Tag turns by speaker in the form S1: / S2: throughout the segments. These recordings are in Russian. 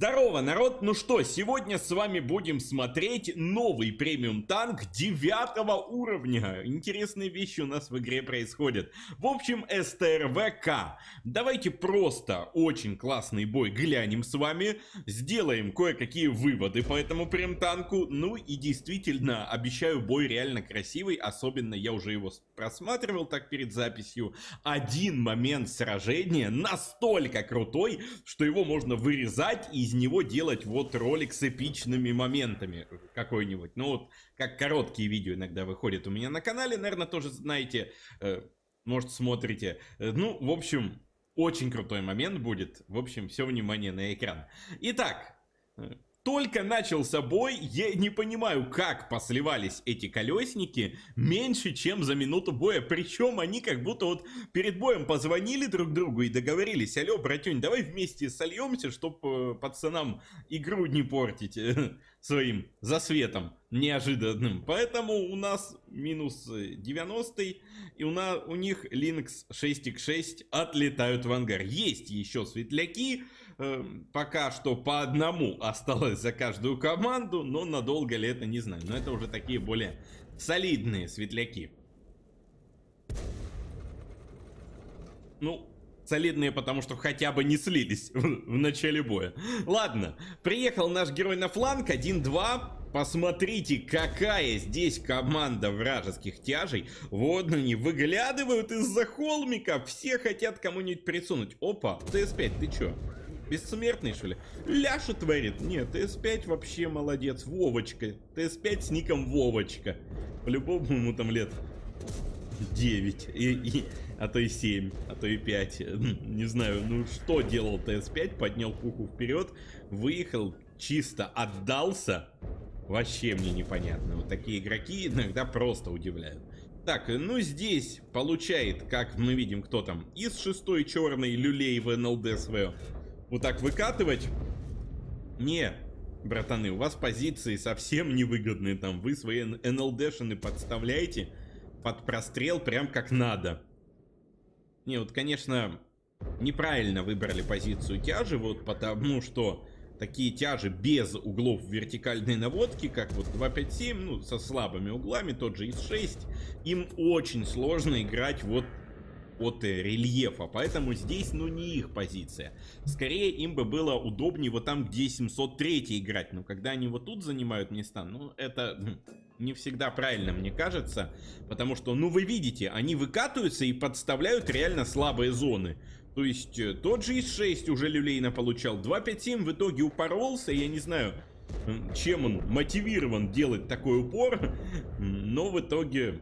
S1: Здорово, народ! Ну что, сегодня с вами будем смотреть новый премиум танк девятого уровня. Интересные вещи у нас в игре происходят. В общем, СТРВК. Давайте просто очень классный бой глянем с вами, сделаем кое-какие выводы по этому прем танку. Ну и действительно, обещаю бой реально красивый, особенно я уже его просматривал так перед записью. Один момент сражения настолько крутой, что его можно вырезать и из него делать вот ролик с эпичными моментами какой-нибудь. Ну вот, как короткие видео иногда выходят у меня на канале, наверное, тоже знаете, э, может смотрите. Э, ну, в общем, очень крутой момент будет. В общем, все внимание на экран. Итак, э, только начался бой, я не понимаю, как посливались эти колесники меньше, чем за минуту боя. Причем они как будто вот перед боем позвонили друг другу и договорились. Алло, братюнь, давай вместе сольемся, чтобы э, пацанам игру не портить э, своим засветом неожиданным. Поэтому у нас минус 90 и у, нас, у них Lynx 6x6 отлетают в ангар. Есть еще светляки, э, пока что по одному осталось за каждую команду, но надолго ли это не знаю. Но это уже такие более солидные светляки. Ну, солидные, потому что хотя бы не слились в, в начале боя. Ладно, приехал наш герой на фланг, 1-2. Посмотрите, какая здесь команда вражеских тяжей. Вот они выглядывают из-за холмика. Все хотят кому-нибудь присунуть. Опа, ТС-5, ты чё? Бессмертный, что ли? Ляшу творит. Нет, ТС-5 вообще молодец. Вовочка. ТС-5 с ником Вовочка. По-любому ему там лет 9. И, и, а то и 7, а то и 5. Не знаю, ну что делал ТС-5? Поднял пуху вперед, выехал, чисто отдался Вообще мне непонятно. Вот такие игроки иногда просто удивляют. Так, ну здесь получает, как мы видим, кто там, из шестой черной люлей в НЛДСВ. Вот так выкатывать. Не, братаны, у вас позиции совсем невыгодные там. Вы свои НЛДшины подставляете под прострел прям как надо. Не, вот, конечно, неправильно выбрали позицию тяжи, вот потому что такие тяжи без углов вертикальной наводки, как вот 257, ну, со слабыми углами, тот же ИС-6, им очень сложно играть вот от э, рельефа, поэтому здесь, ну, не их позиция. Скорее, им бы было удобнее вот там, где 703 играть, но когда они вот тут занимают места, ну, это не всегда правильно, мне кажется, потому что, ну, вы видите, они выкатываются и подставляют реально слабые зоны. То есть, э, тот же ИС-6 уже люлейно получал, 257 в итоге упоролся, я не знаю, чем он мотивирован делать такой упор, но в итоге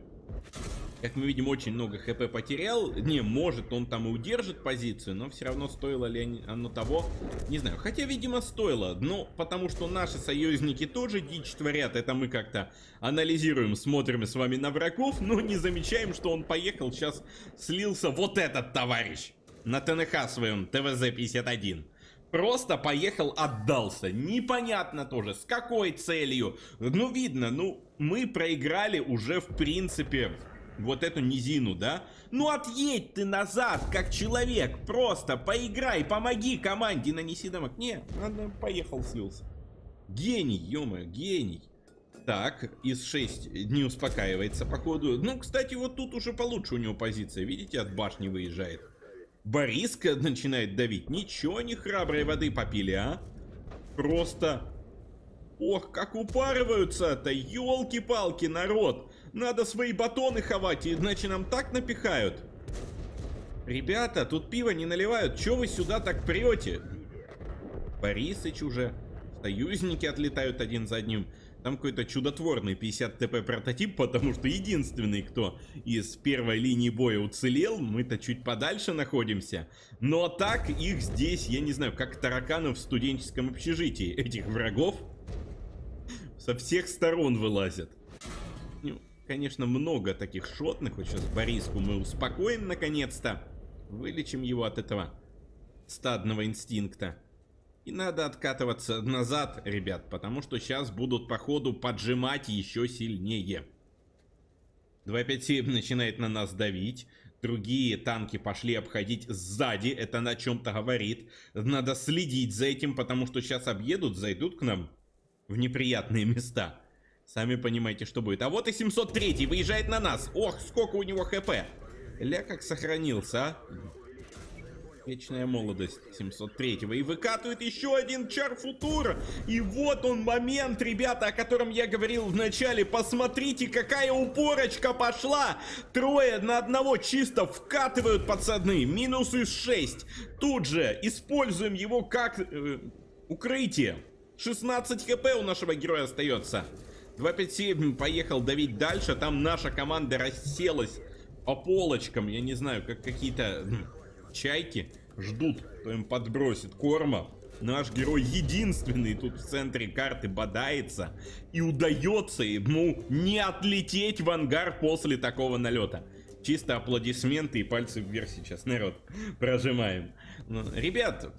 S1: как мы видим, очень много хп потерял. Не, может, он там и удержит позицию, но все равно стоило ли оно того, не знаю. Хотя, видимо, стоило. Ну, потому что наши союзники тоже дичь творят. Это мы как-то анализируем, смотрим с вами на врагов, но не замечаем, что он поехал. Сейчас слился вот этот товарищ на ТНХ своем ТВЗ-51 просто поехал, отдался. Непонятно тоже, с какой целью. Ну, видно, ну, мы проиграли уже, в принципе, вот эту низину, да? Ну отъедь ты назад, как человек, просто поиграй, помоги команде, нанеси дамаг. Не, он поехал, слился. Гений, ё гений. Так, из 6 не успокаивается, походу. Ну, кстати, вот тут уже получше у него позиция. Видите, от башни выезжает. Бориска начинает давить. Ничего не храброй воды попили, а? Просто... Ох, как упарываются-то, елки-палки, народ. Надо свои батоны ховать, иначе нам так напихают. Ребята, тут пиво не наливают. Чё вы сюда так прете? Борисыч уже. Союзники отлетают один за одним. Там какой-то чудотворный 50 ТП прототип, потому что единственный, кто из первой линии боя уцелел, мы-то чуть подальше находимся. Но так их здесь, я не знаю, как тараканов в студенческом общежитии. Этих врагов со всех сторон вылазят. Конечно, много таких шотных. Вот сейчас Бориску мы успокоим наконец-то. Вылечим его от этого стадного инстинкта. И надо откатываться назад, ребят, потому что сейчас будут по ходу поджимать еще сильнее. 257 начинает на нас давить. другие танки пошли обходить сзади, это на чем-то говорит. Надо следить за этим, потому что сейчас объедут, зайдут к нам в неприятные места. Сами понимаете, что будет. А вот и 703 выезжает на нас. Ох, сколько у него хп. Ля как сохранился, а. Вечная молодость 703-го. И выкатывает еще один Чар Футур. И вот он момент, ребята, о котором я говорил в начале. Посмотрите, какая упорочка пошла. Трое на одного чисто вкатывают пацаны. Минус из 6. Тут же используем его как э, укрытие. 16 хп у нашего героя остается. 257 поехал давить дальше. Там наша команда расселась по полочкам. Я не знаю, как какие-то чайки ждут, кто им подбросит корма. Наш герой единственный тут в центре карты бодается. И удается ему не отлететь в ангар после такого налета. Чисто аплодисменты и пальцы вверх сейчас, народ. Прожимаем. Ну, ребят,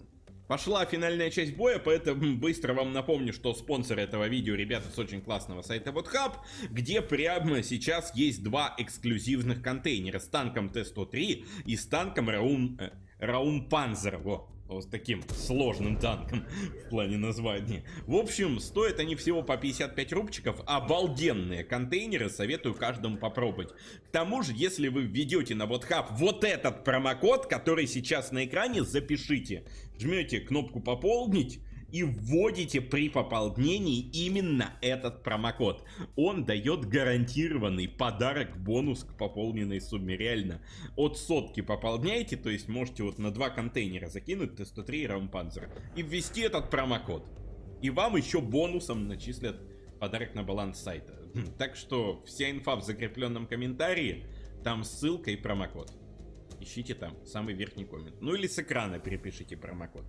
S1: Пошла финальная часть боя, поэтому быстро вам напомню, что спонсор этого видео ребята с очень классного сайта WhatHub, где прямо сейчас есть два эксклюзивных контейнера с танком Т-103 и с танком Раум, э, Раум Панзер. Во, вот таким сложным танком в плане названия. В общем, стоят они всего по 55 рубчиков. Обалденные контейнеры, советую каждому попробовать. К тому же, если вы введете на WhatHub вот этот промокод, который сейчас на экране, запишите. Жмете кнопку «Пополнить», и вводите при пополнении именно этот промокод. Он дает гарантированный подарок, бонус к пополненной сумме. Реально. От сотки пополняете, то есть можете вот на два контейнера закинуть Т-103 и Раумпанзер и ввести этот промокод. И вам еще бонусом начислят подарок на баланс сайта. Так что вся инфа в закрепленном комментарии, там ссылка и промокод. Ищите там, самый верхний коммент. Ну или с экрана перепишите промокод.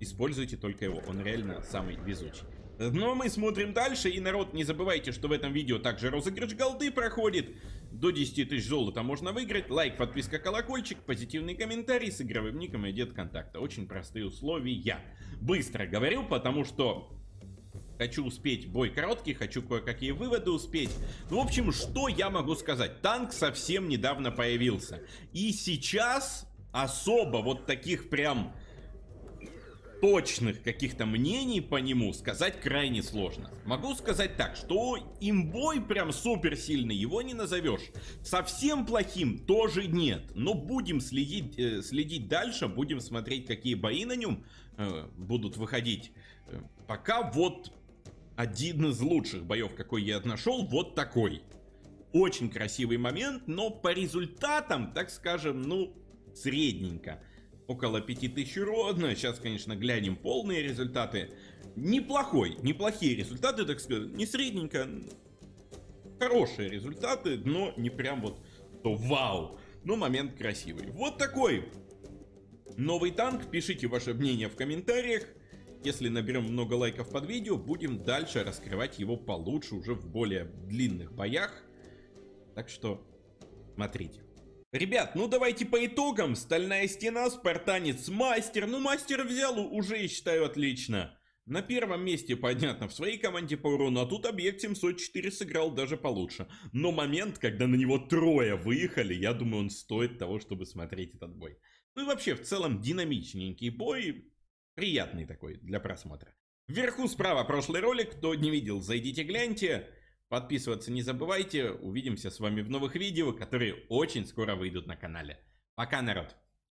S1: Используйте только его, он реально самый везучий. Но ну, а мы смотрим дальше, и народ, не забывайте, что в этом видео также розыгрыш голды проходит. До 10 тысяч золота можно выиграть. Лайк, подписка, колокольчик, позитивный комментарий с игровым ником и дед контакта. Очень простые условия. Быстро говорю, потому что хочу успеть бой короткий, хочу кое-какие выводы успеть. Ну, в общем, что я могу сказать? Танк совсем недавно появился. И сейчас особо вот таких прям точных каких-то мнений по нему сказать крайне сложно. Могу сказать так, что имбой прям супер сильный, его не назовешь. Совсем плохим тоже нет. Но будем следить, э, следить дальше, будем смотреть, какие бои на нем э, будут выходить. Э, пока вот один из лучших боев, какой я нашел, вот такой. Очень красивый момент, но по результатам, так скажем, ну, средненько около 5000 урона. Сейчас, конечно, глянем полные результаты. Неплохой, неплохие результаты, так сказать. Не средненько, хорошие результаты, но не прям вот то вау. Но момент красивый. Вот такой новый танк. Пишите ваше мнение в комментариях. Если наберем много лайков под видео, будем дальше раскрывать его получше, уже в более длинных боях. Так что смотрите. Ребят, ну давайте по итогам. Стальная стена, спартанец, мастер. Ну мастер взял, уже я считаю отлично. На первом месте, понятно, в своей команде по урону, а тут объект 704 сыграл даже получше. Но момент, когда на него трое выехали, я думаю, он стоит того, чтобы смотреть этот бой. Ну и вообще, в целом, динамичненький бой, приятный такой для просмотра. Вверху справа прошлый ролик, кто не видел, зайдите гляньте. Подписываться не забывайте. Увидимся с вами в новых видео, которые очень скоро выйдут на канале. Пока, народ!